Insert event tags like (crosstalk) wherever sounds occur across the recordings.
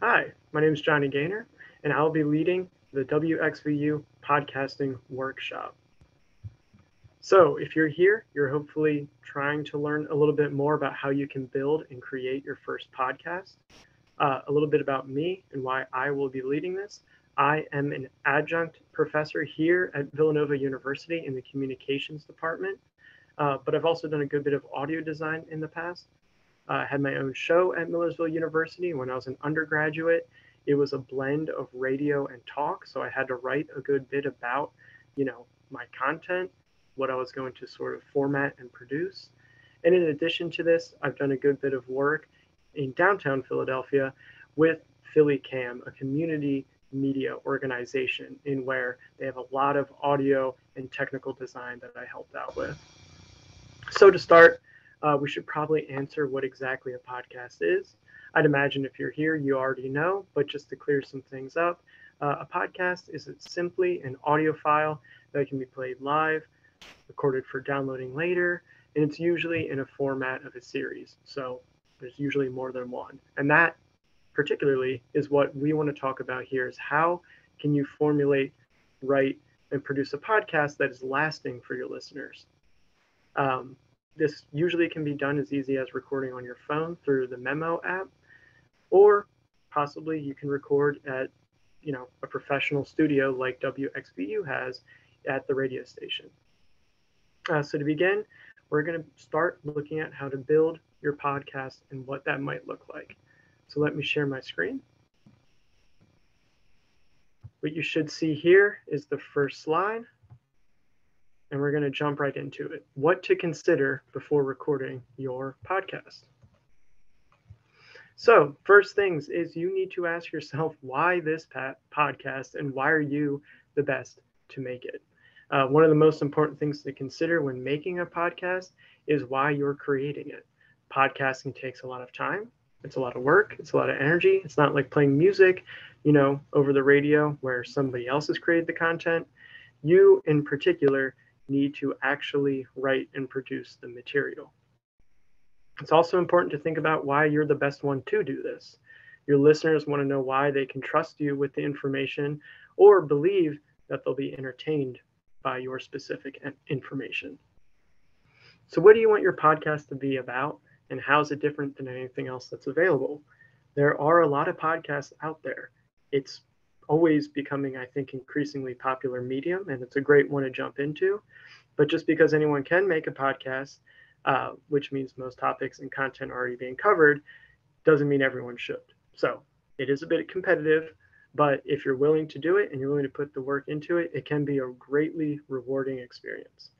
Hi, my name is Johnny Gainer, and I'll be leading the WXVU podcasting workshop. So, if you're here, you're hopefully trying to learn a little bit more about how you can build and create your first podcast. Uh, a little bit about me and why I will be leading this. I am an adjunct professor here at Villanova University in the communications department, uh, but I've also done a good bit of audio design in the past. I uh, had my own show at Millersville University when I was an undergraduate. It was a blend of radio and talk, so I had to write a good bit about, you know, my content, what I was going to sort of format and produce. And in addition to this, I've done a good bit of work in downtown Philadelphia with PhillyCAM, a community media organization in where they have a lot of audio and technical design that I helped out with. So to start, uh, we should probably answer what exactly a podcast is. I'd imagine if you're here, you already know, but just to clear some things up, uh, a podcast is simply an audio file that can be played live, recorded for downloading later, and it's usually in a format of a series. So there's usually more than one. And that particularly is what we want to talk about here is how can you formulate, write, and produce a podcast that is lasting for your listeners. Um, this usually can be done as easy as recording on your phone through the Memo app, or possibly you can record at you know a professional studio like WXVU has at the radio station. Uh, so to begin, we're going to start looking at how to build your podcast and what that might look like. So let me share my screen. What you should see here is the first slide. And we're going to jump right into it. What to consider before recording your podcast. So, first things is you need to ask yourself why this podcast and why are you the best to make it? Uh, one of the most important things to consider when making a podcast is why you're creating it. Podcasting takes a lot of time, it's a lot of work, it's a lot of energy. It's not like playing music, you know, over the radio where somebody else has created the content. You, in particular, need to actually write and produce the material. It's also important to think about why you're the best one to do this. Your listeners want to know why they can trust you with the information or believe that they'll be entertained by your specific information. So, what do you want your podcast to be about? and how is it different than anything else that's available? There are a lot of podcasts out there. It's always becoming, I think, increasingly popular medium, and it's a great one to jump into. But just because anyone can make a podcast, uh, which means most topics and content are already being covered, doesn't mean everyone should. So it is a bit competitive, but if you're willing to do it and you're willing to put the work into it, it can be a greatly rewarding experience.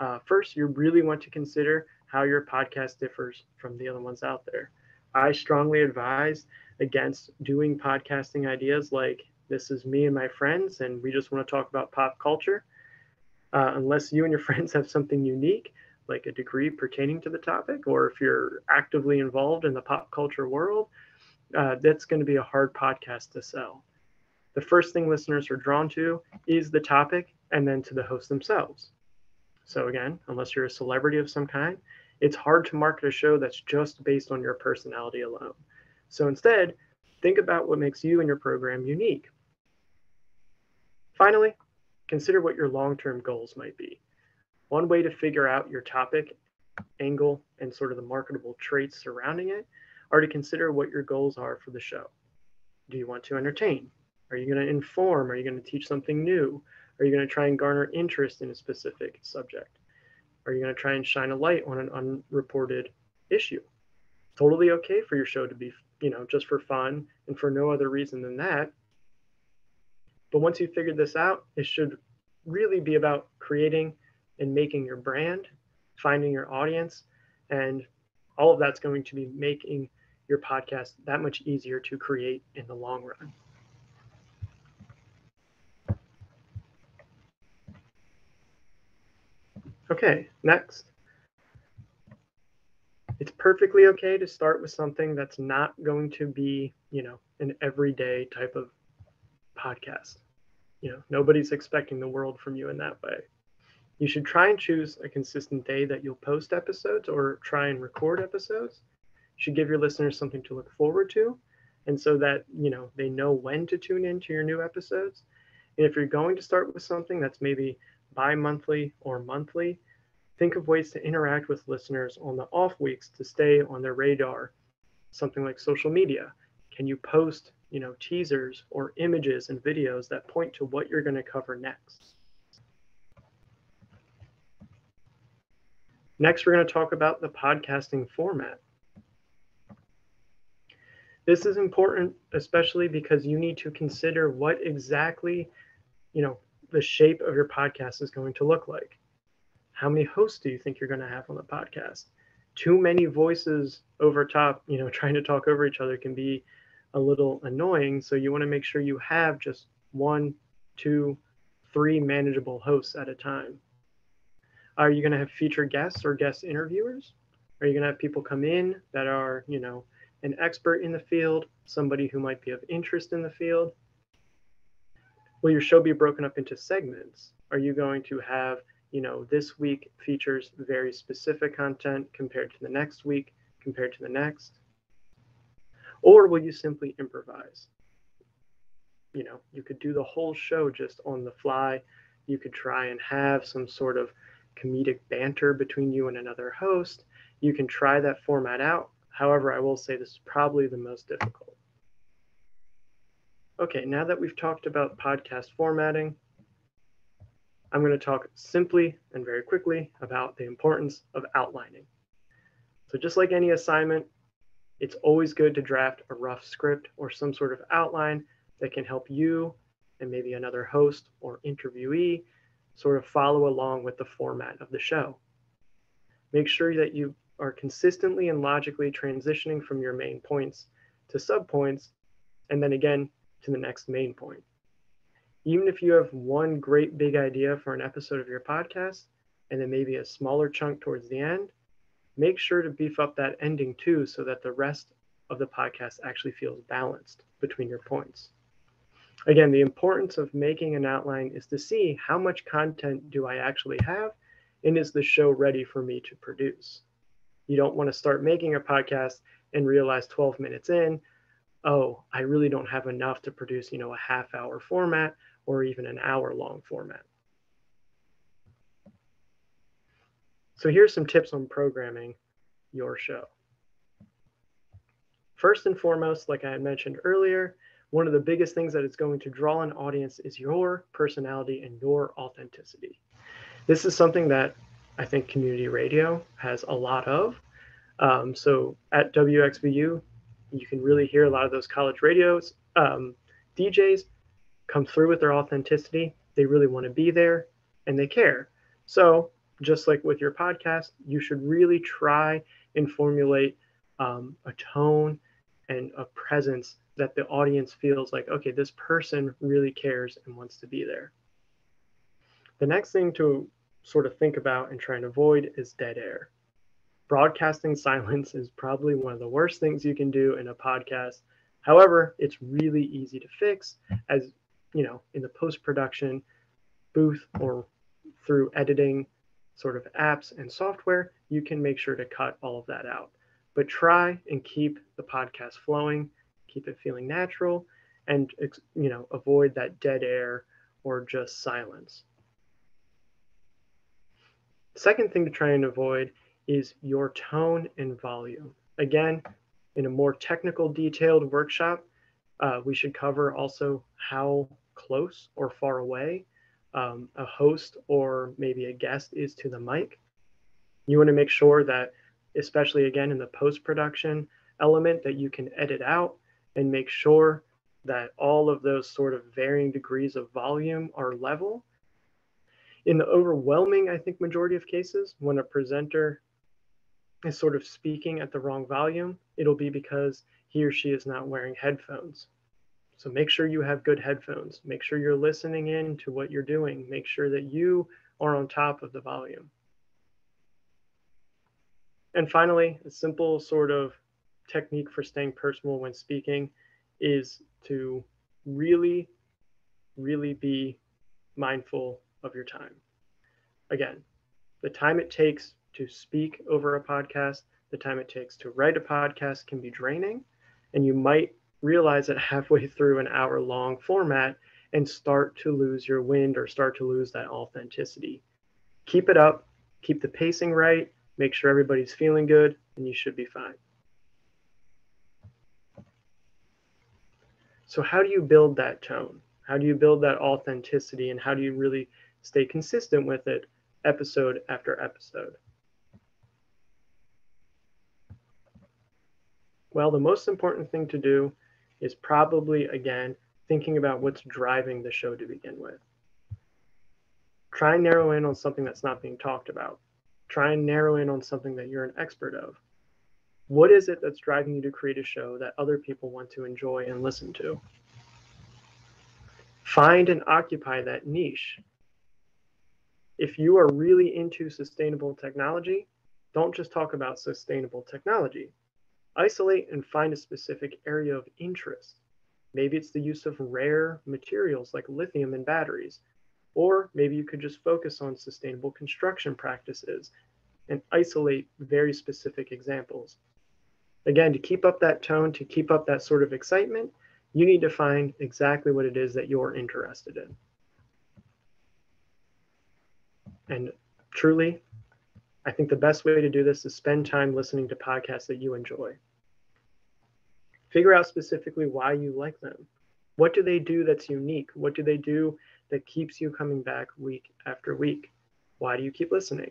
Uh, first, you really want to consider how your podcast differs from the other ones out there. I strongly advise against doing podcasting ideas like this is me and my friends, and we just want to talk about pop culture. Uh, unless you and your (laughs) friends have something unique, like a degree pertaining to the topic, or if you're actively involved in the pop culture world, uh, that's going to be a hard podcast to sell. The first thing listeners are drawn to is the topic and then to the host themselves. So, again, unless you're a celebrity of some kind, it's hard to market a show that's just based on your personality alone. So, instead, think about what makes you and your program unique. Finally, consider what your long term goals might be. One way to figure out your topic, angle, and sort of the marketable traits surrounding it are to consider what your goals are for the show. Do you want to entertain? Are you going to inform? Are you going to teach something new? Are you going to try and garner interest in a specific subject? Are you going to try and shine a light on an unreported issue? Totally okay for your show to be, you know, just for fun and for no other reason than that. But once you've figured this out, it should really be about creating and making your brand, finding your audience, and all of that's going to be making your podcast that much easier to create in the long run. Okay, next. It's perfectly okay to start with something that's not going to be, you know, an everyday type of podcast. You know, nobody's expecting the world from you in that way. You should try and choose a consistent day that you'll post episodes or try and record episodes. You should give your listeners something to look forward to and so that you know they know when to tune into your new episodes and if you're going to start with something that's maybe bi-monthly or monthly think of ways to interact with listeners on the off weeks to stay on their radar something like social media can you post you know teasers or images and videos that point to what you're going to cover next next we're going to talk about the podcasting format this is important, especially because you need to consider what exactly, you know, the shape of your podcast is going to look like. How many hosts do you think you're going to have on the podcast? Too many voices over top, you know, (laughs) trying to talk over each other can be a little annoying. So you want to make sure you have just one, two, three manageable hosts at a time. Are you going to have featured guests or guest interviewers? Are you going to have people come in that are, you know, an expert in the field, somebody who might be of interest in the field? Will your show be broken up into segments? Are you going to have, you know, this week features very specific content compared to the next week, compared to the next? Or will you simply improvise? You know, you could do the whole show just on the fly. You could try and have some sort of comedic banter between you and another host. You can try that format out However, I will say this is probably the most difficult. Okay, now that we've talked about podcast formatting, I'm going to talk simply and very quickly about the importance of outlining. So just like any assignment, it's always good to draft a rough script or some sort of outline that can help you and maybe another host or interviewee sort of follow along with the format of the show. Make sure that you are consistently and logically transitioning from your main points to subpoints, and then again to the next main point. Even if you have one great big idea for an episode of your podcast, and then maybe a smaller chunk towards the end, make sure to beef up that ending too so that the rest of the podcast actually feels balanced between your points. Again, the importance of making an outline is to see how much content do I actually have and is the show ready for me to produce. You don't want to start making a podcast and realize 12 minutes in, oh, I really don't have enough to produce, you know, a half hour format or even an hour long format. So here's some tips on programming your show. First and foremost, like I had mentioned earlier, one of the biggest things that is going to draw an audience is your personality and your authenticity. This is something that I think community radio has a lot of. Um, so at WXVU, you can really hear a lot of those college radios um, DJs come through with their authenticity. They really want to be there and they care. So just like with your podcast, you should really try and formulate um, a tone and a presence that the audience feels like, okay, this person really cares and wants to be there. The next thing to sort of think about and try and avoid is dead air. Broadcasting silence is probably one of the worst things you can do in a podcast. However, it's really easy to fix as, you know, in the post production booth or through editing sort of apps and software, you can make sure to cut all of that out. But try and keep the podcast flowing, keep it feeling natural, and you know avoid that dead air or just silence. Second thing to try and avoid is your tone and volume. Again, in a more technical, detailed workshop, uh, we should cover also how close or far away um, a host or maybe a guest is to the mic. You want to make sure that, especially again in the post production element, that you can edit out and make sure that all of those sort of varying degrees of volume are level in the overwhelming, I think, majority of cases, when a presenter is sort of speaking at the wrong volume, it'll be because he or she is not wearing headphones. So make sure you have good headphones. Make sure you're listening in to what you're doing. Make sure that you are on top of the volume. And finally, a simple sort of technique for staying personal when speaking is to really, really be mindful of your time. Again, the time it takes to speak over a podcast, the time it takes to write a podcast can be draining, and you might realize it halfway through an hour long format and start to lose your wind or start to lose that authenticity. Keep it up, keep the pacing right, make sure everybody's feeling good, and you should be fine. So, how do you build that tone? How do you build that authenticity? And how do you really stay consistent with it episode after episode? Well, the most important thing to do is probably, again, thinking about what's driving the show to begin with. Try and narrow in on something that's not being talked about. Try and narrow in on something that you're an expert of. What is it that's driving you to create a show that other people want to enjoy and listen to? Find and occupy that niche. If you are really into sustainable technology, don't just talk about sustainable technology. Isolate and find a specific area of interest. Maybe it's the use of rare materials like lithium in batteries. Or maybe you could just focus on sustainable construction practices and isolate very specific examples. Again, to keep up that tone, to keep up that sort of excitement, you need to find exactly what it is that you're interested in. And truly, I think the best way to do this is spend time listening to podcasts that you enjoy. Figure out specifically why you like them. What do they do that's unique? What do they do that keeps you coming back week after week? Why do you keep listening?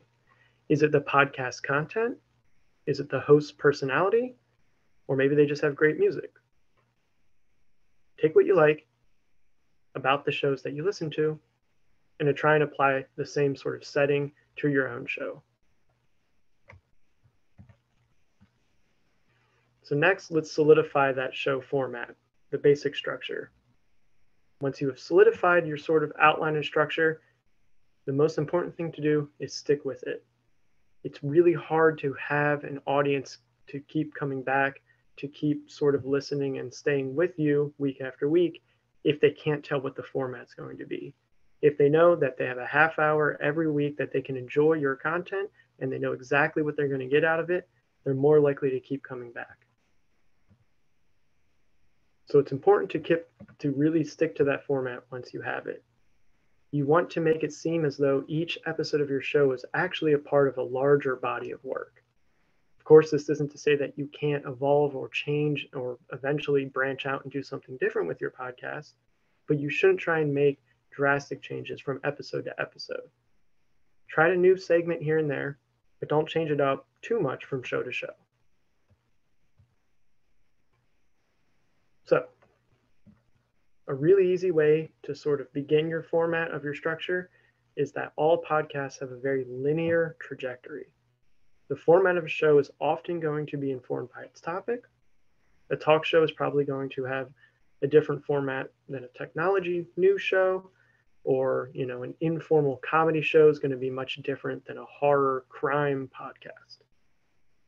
Is it the podcast content? Is it the host's personality? Or maybe they just have great music. Take what you like about the shows that you listen to and to try and apply the same sort of setting to your own show. So next, let's solidify that show format, the basic structure. Once you have solidified your sort of outline and structure, the most important thing to do is stick with it. It's really hard to have an audience to keep coming back to keep sort of listening and staying with you week after week if they can't tell what the format's going to be. If they know that they have a half hour every week that they can enjoy your content and they know exactly what they're going to get out of it, they're more likely to keep coming back. So it's important to keep to really stick to that format once you have it. You want to make it seem as though each episode of your show is actually a part of a larger body of work Of course, this isn't to say that you can't evolve or change or eventually branch out and do something different with your podcast, but you shouldn't try and make drastic changes from episode to episode. Try a new segment here and there, but don't change it up too much from show to show. So, a really easy way to sort of begin your format of your structure is that all podcasts have a very linear trajectory. The format of a show is often going to be informed by its topic. A talk show is probably going to have a different format than a technology news show or you know an informal comedy show is going to be much different than a horror crime podcast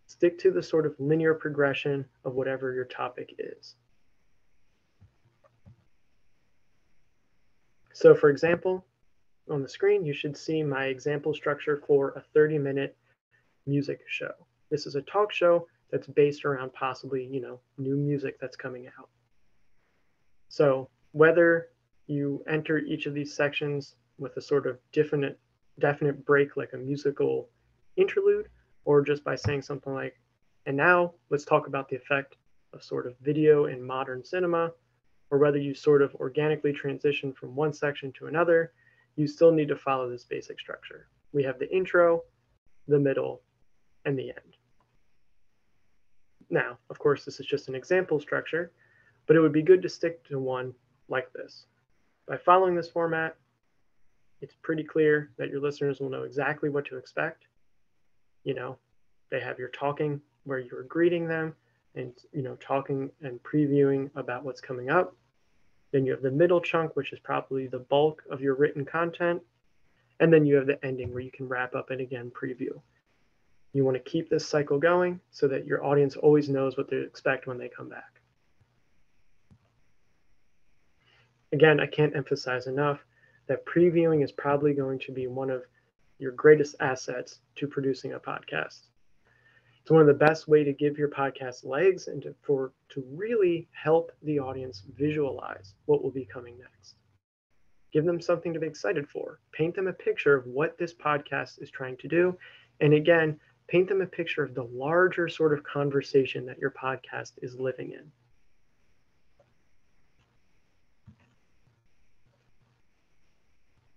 stick to the sort of linear progression of whatever your topic is so for example on the screen you should see my example structure for a 30 minute music show. This is a talk show that's based around possibly, you know, new music that's coming out. So whether you enter each of these sections with a sort of definite definite break like a musical interlude or just by saying something like and now let's talk about the effect of sort of video in modern cinema or whether you sort of organically transition from one section to another you still need to follow this basic structure we have the intro the middle and the end. Now, of course, this is just an example structure, but it would be good to stick to one like this. By following this format, it's pretty clear that your listeners will know exactly what to expect. You know, they have your talking where you're greeting them and, you know, talking and previewing about what's coming up. Then you have the middle chunk, which is probably the bulk of your written content. And then you have the ending where you can wrap up and again preview. You want to keep this cycle going so that your audience always knows what to expect when they come back. Again, I can't emphasize enough that previewing is probably going to be one of your greatest assets to producing a podcast. It's one of the best way to give your podcast legs and to, for to really help the audience visualize what will be coming next. Give them something to be excited for. Paint them a picture of what this podcast is trying to do. And again, paint them a picture of the larger sort of conversation that your podcast is living in.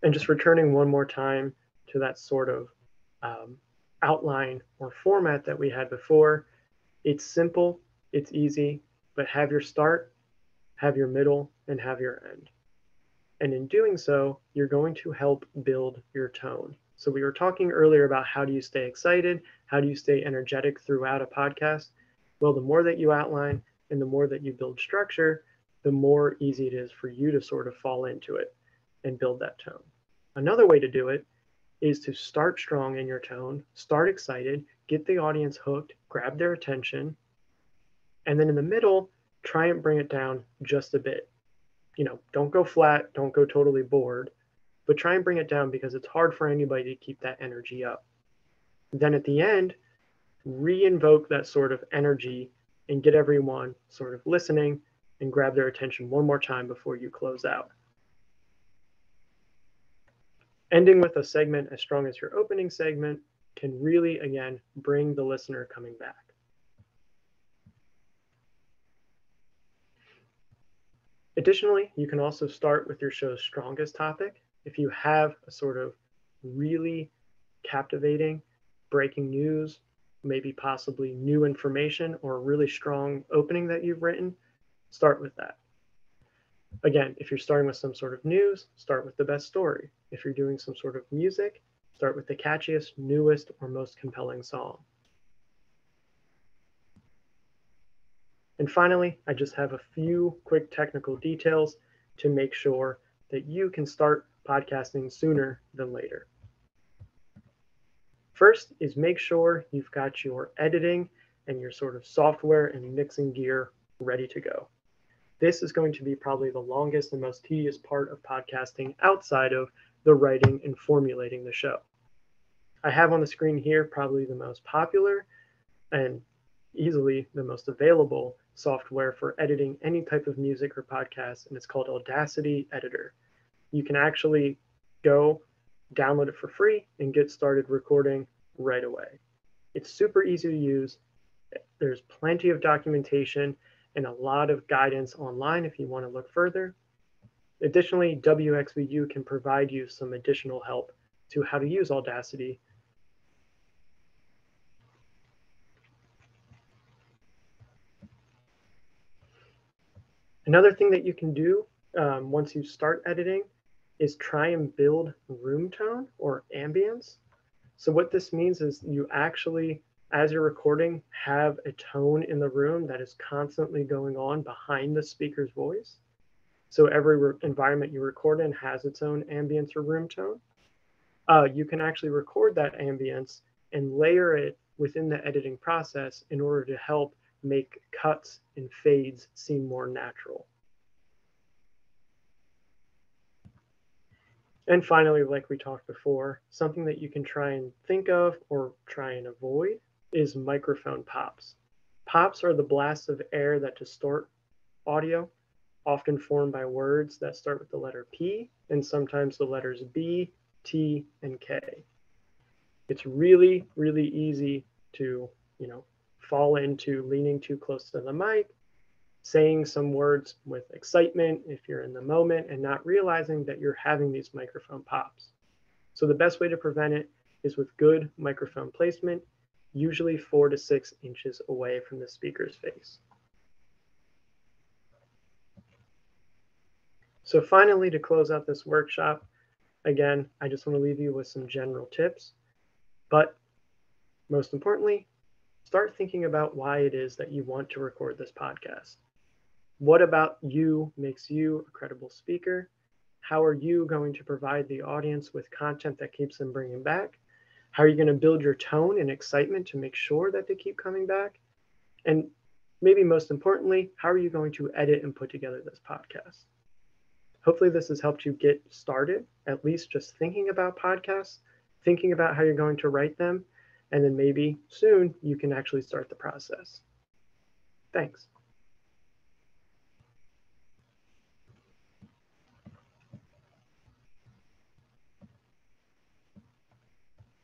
And just returning one more time to that sort of um, outline or format that we had before, it's simple, it's easy, but have your start, have your middle, and have your end. And in doing so, you're going to help build your tone. So we were talking earlier about how do you stay excited? How do you stay energetic throughout a podcast? Well, the more that you outline and the more that you build structure, the more easy it is for you to sort of fall into it and build that tone. Another way to do it is to start strong in your tone, start excited, get the audience hooked, grab their attention, and then in the middle, try and bring it down just a bit. You know, don't go flat, don't go totally bored, but try and bring it down because it's hard for anybody to keep that energy up. Then at the end, re-invoke that sort of energy and get everyone sort of listening and grab their attention one more time before you close out. Ending with a segment as strong as your opening segment can really, again, bring the listener coming back. Additionally, you can also start with your show's strongest topic if you have a sort of really captivating breaking news, maybe possibly new information or a really strong opening that you've written, start with that. Again, if you're starting with some sort of news, start with the best story. If you're doing some sort of music, start with the catchiest, newest, or most compelling song. And finally, I just have a few quick technical details to make sure that you can start podcasting sooner than later. First is make sure you've got your editing and your sort of software and mixing gear ready to go. This is going to be probably the longest and most tedious part of podcasting outside of the writing and formulating the show. I have on the screen here probably the most popular and easily the most available software for editing any type of music or podcast, and it's called Audacity Editor you can actually go download it for free and get started recording right away. It's super easy to use. There's plenty of documentation and a lot of guidance online if you want to look further. Additionally, WXVU can provide you some additional help to how to use Audacity. Another thing that you can do um, once you start editing is try and build room tone or ambience. So what this means is you actually, as you're recording, have a tone in the room that is constantly going on behind the speaker's voice. So every environment you record in has its own ambience or room tone. Uh, you can actually record that ambience and layer it within the editing process in order to help make cuts and fades seem more natural. And finally, like we talked before, something that you can try and think of or try and avoid is microphone pops. Pops are the blasts of air that distort audio, often formed by words that start with the letter P and sometimes the letters B, T, and K. It's really, really easy to, you know, fall into leaning too close to the mic saying some words with excitement if you're in the moment and not realizing that you're having these microphone pops. So the best way to prevent it is with good microphone placement, usually four to six inches away from the speaker's face. So finally, to close out this workshop, again, I just want to leave you with some general tips, but most importantly, start thinking about why it is that you want to record this podcast. What about you makes you a credible speaker? How are you going to provide the audience with content that keeps them bringing back? How are you going to build your tone and excitement to make sure that they keep coming back? And maybe most importantly, how are you going to edit and put together this podcast? Hopefully, this has helped you get started, at least just thinking about podcasts, thinking about how you're going to write them, And then maybe soon you can actually start the process. Thanks.